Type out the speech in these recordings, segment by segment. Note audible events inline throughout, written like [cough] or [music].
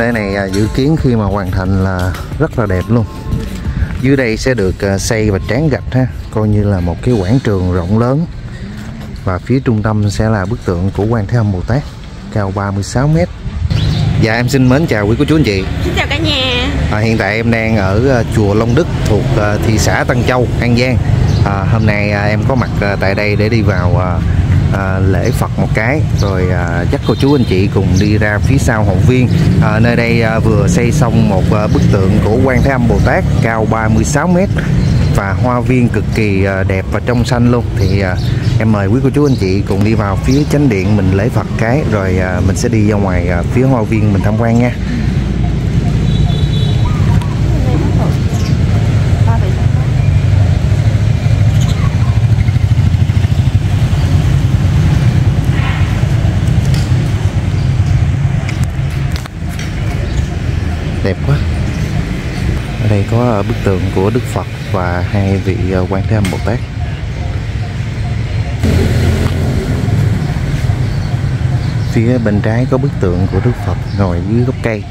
Nơi này à, dự kiến khi mà hoàn thành là rất là đẹp luôn. Dưới đây sẽ được à, xây và tráng gạch ha Coi như là một cái quảng trường rộng lớn. Và phía trung tâm sẽ là bức tượng của Quan Thế Âm Bồ Tát Cao 36 mét. Dạ em xin mến chào quý cô chú anh chị. Xin chào cả nhà. À, Hiện tại em đang ở à, chùa Long Đức thuộc thị xã Tân Châu, An Giang. À, Hôm nay em có mặt tại đây để đi vào à, lễ Phật một cái Rồi à, dắt cô chú anh chị cùng đi ra phía sau hậu viên. À, Nơi đây à, vừa xây xong một à, bức tượng của Quan Thế Âm Bồ Tát cao 36 mét và hoa viên cực kỳ à, đẹp và trong xanh luôn. Thì à, em mời quý cô chú anh chị cùng đi vào phía chánh điện mình lễ Phật cái rồi à, mình sẽ đi ra ngoài à, phía hoa viên mình tham quan nha. Đẹp quá. Ở đây có ờ, bức tượng của Đức Phật và hai vị ờ, Quan Thế Âm Bồ Tát. Phía bên trái có bức tượng của Đức Phật ngồi dưới gốc cây.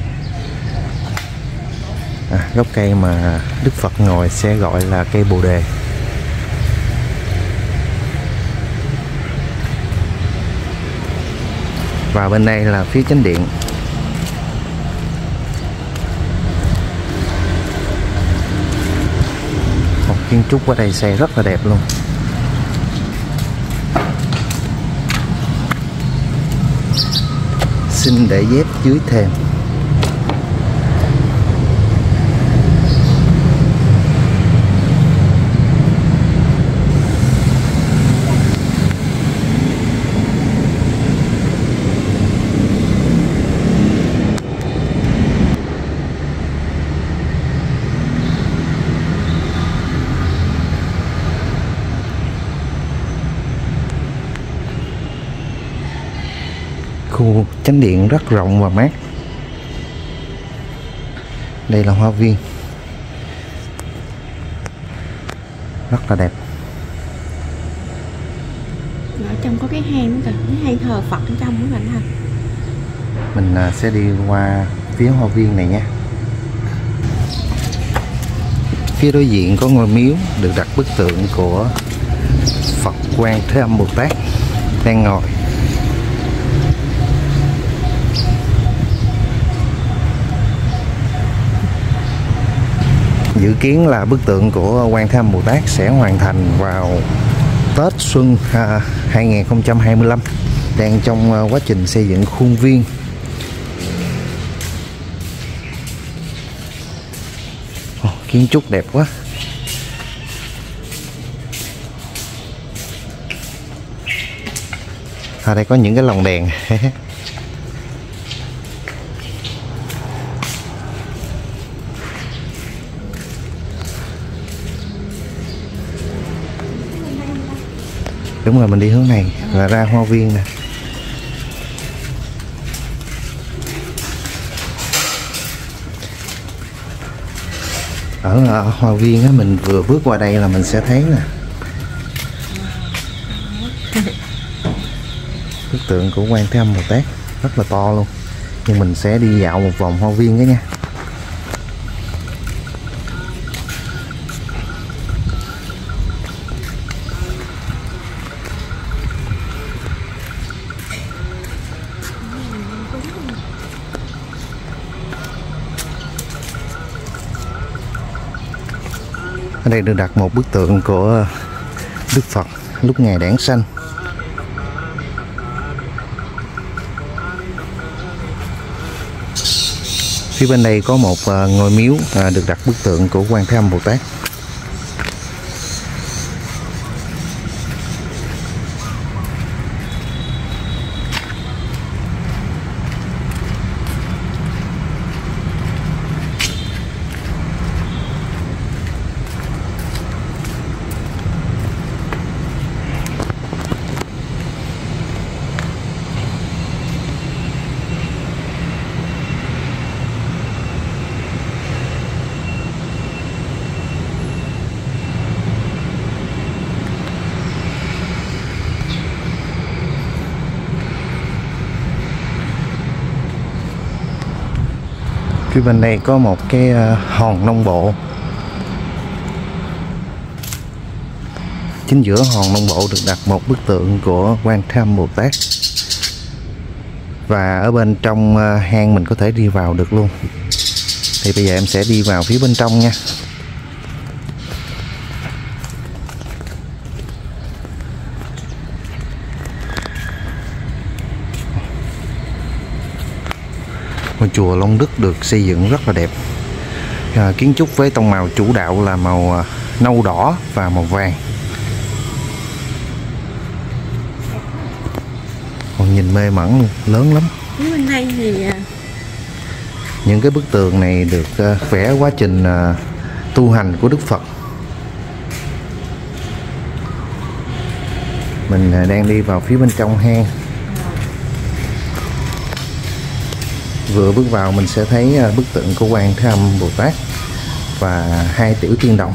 À, gốc cây mà Đức Phật ngồi sẽ gọi là cây Bồ Đề. Và bên đây là phía chánh điện. Kiến trúc ở đây xây rất là đẹp luôn. Xin để dép dưới thềm. Khu chánh điện rất rộng và mát. Đây là hoa viên. Rất là đẹp. Ở trong có cái hang nữa kìa Cái hang thờ Phật ở trong nữa bạn ha. Mình à, sẽ đi qua phía hoa viên này nha. Phía đối diện có ngôi miếu được đặt bức tượng của Phật Quan Thế Âm Bồ Tát đang ngồi dự kiến là bức tượng của Quan Thế Âm Bồ Tát sẽ hoàn thành vào Tết Xuân à, 2025 đang trong à, quá trình xây dựng khuôn viên. Kiến trúc đẹp quá. Ở đây có những cái lồng đèn. [laughs] đúng rồi mình đi hướng này là ra hoa viên nè. Ở, ở hoa viên á mình vừa bước qua đây là mình sẽ thấy nè. Bức tượng của quan thế âm bồ tát rất là to luôn. Nhưng mình sẽ đi dạo một vòng hoa viên đó nha. Ở đây được đặt một bức tượng của Đức Phật lúc ngày đản sanh. Phía bên đây có một à, ngôi miếu à, được đặt bức tượng của Quan Thế Âm Bồ Tát. Phía bên đây có một cái ờ, hòn nông bộ. Chính giữa hòn nông bộ được đặt một bức tượng của quan tham bồ tát. Và ở bên trong ờ, hang mình có thể đi vào được luôn. Thì bây giờ em sẽ đi vào phía bên trong nha. Chùa Long Đức được xây dựng rất là đẹp. À, kiến trúc với tông màu chủ đạo là màu à, nâu đỏ và màu vàng. Còn nhìn mê mẩn luôn lớn lắm. Bên đây thì à, những cái bức tường này được à, vẽ quá trình tu hành của Đức Phật. Mình đang đi vào phía bên trong hang vừa bước vào mình sẽ thấy à, bức tượng của quan thế âm bồ tát và hai tiểu tiên đồng.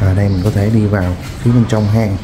Ở đây mình có thể đi vào phía bên trong hang.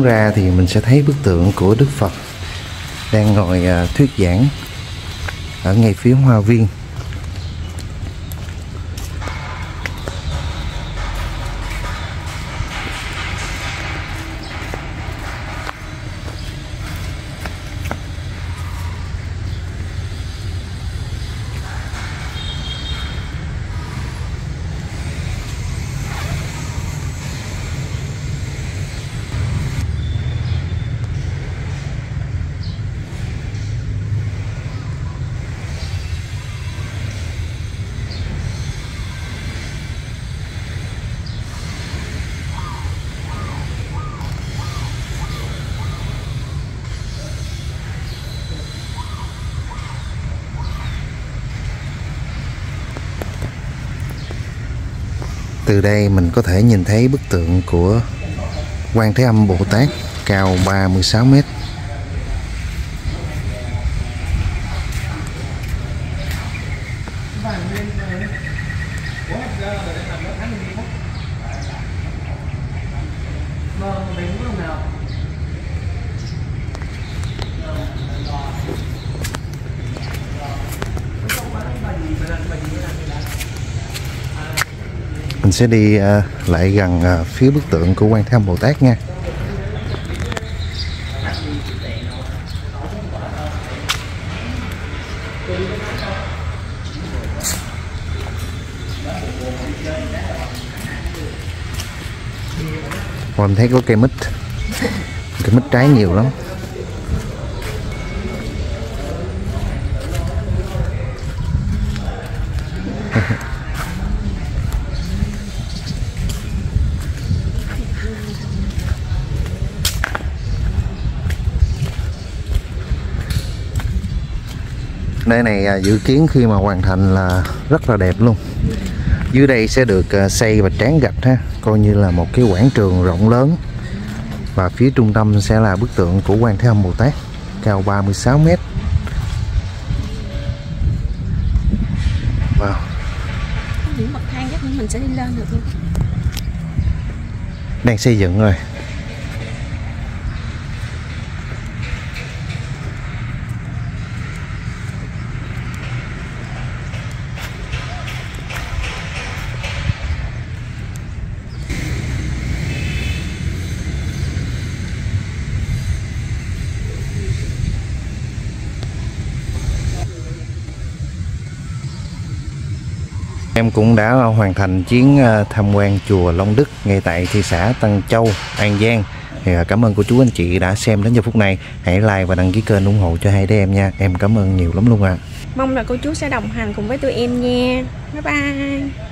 Hướng ra thì mình sẽ thấy bức tượng của Đức Phật đang ngồi à, thuyết giảng ở ngay phía hoa viên. Từ đây mình có thể nhìn thấy bức tượng của Quan Thế Âm Bồ Tát, cao 36 mét. Mình sẽ đi ờ, lại gần ờ, phía bức tượng của Quan Thế Âm Bồ Tát nha. Mình thấy có cây mít. Cây mít trái nhiều lắm. Nơi này à, dự kiến khi mà hoàn thành là rất là đẹp luôn. Dưới đây sẽ được à, xây và tráng gạch ha coi như là một cái quảng trường rộng lớn. Và phía trung tâm sẽ là bức tượng của quan thế âm bồ tát cao 36 mét. Wow. Những bậc thang chắc mình sẽ đi lên được luôn. Đang xây dựng rồi Em cũng đã hoàn thành chuyến ờ, tham quan chùa Long Đức ngay tại thị xã Tân Châu, An Giang. Thì ờ, cảm ơn cô chú anh chị đã xem đến giờ phút này. Hãy like và đăng ký kênh ủng hộ cho hai đứa em nha. Em cảm ơn nhiều lắm luôn ạ. À. mong là cô chú sẽ đồng hành cùng với tụi em nha bye bye